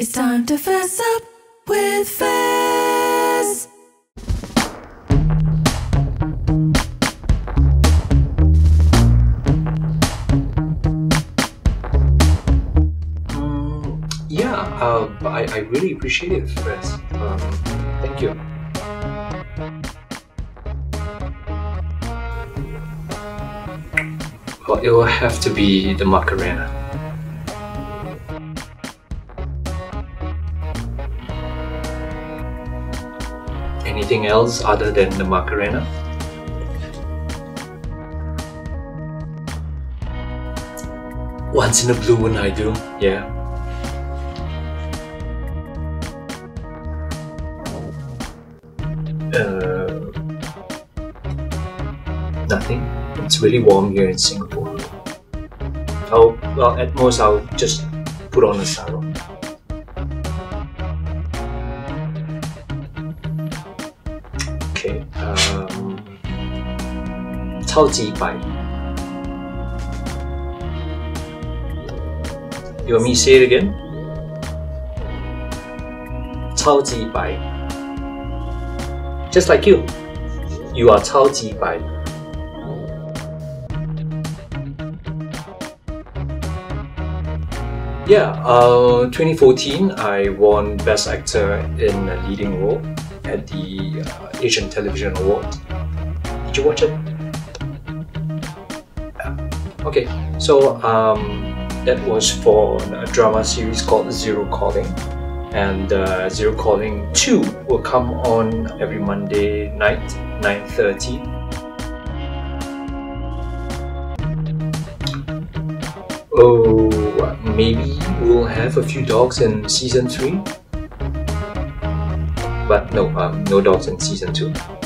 It's time to fess up with Fes. Mm, yeah, uh, I, I really appreciate it, Fes. Um, thank you. Well, it will have to be the Macarena. Anything else other than the Macarena? Once in a blue moon, I do, yeah. Uh, nothing. It's really warm here in Singapore. Oh, well, at most I'll just put on a sarong. 超级白. You want me to say it again? 超级白. Just like you. You are 超级白. Yeah, uh, 2014, I won Best Actor in a Leading Role at the uh, Asian Television Award. Did you watch it? Okay, so um, that was for a drama series called Zero Calling, and uh, Zero Calling 2 will come on every Monday night, 9.30 Oh, maybe we'll have a few dogs in season 3? But no, um, no dogs in season 2.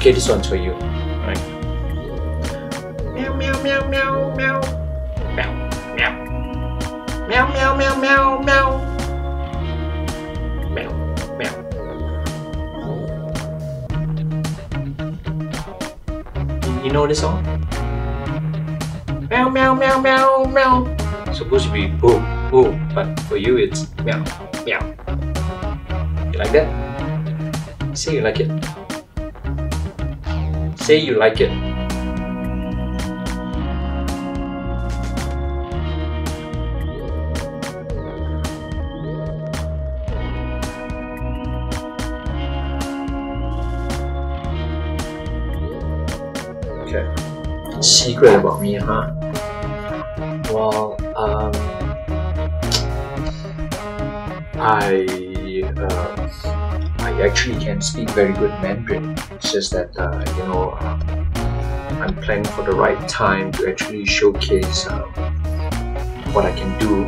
Okay, this one's for you. Right. Meow meow meow meow meow. Meow meow. Meow meow meow meow meow. Meow meow. You, you know this song? Meow meow meow meow meow. Supposed to be boo boo, but for you it's meow meow. You like that? Say you like it. Say you like it. Okay. Secret about me, huh? Well, um, I uh, I actually can speak very good Mandarin. It's just that uh, you know um, I'm planning for the right time to actually showcase uh, what I can do.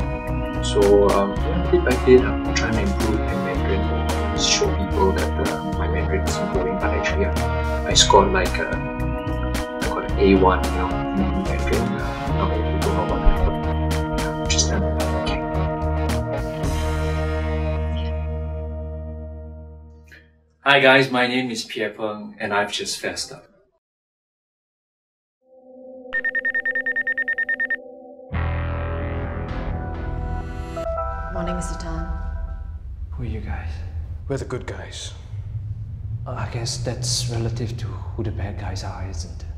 So um, yeah, bit by bit, I'm trying to improve my Mandarin show people that uh, my Mandarin is improving. But actually, uh, I scored like a, I got an A1, you know, in Mandarin. Hi guys, my name is Pierre Png and I've just fessed up. Morning, Mr. Tan. Who are you guys? We're the good guys. Uh, I guess that's relative to who the bad guys are, isn't it?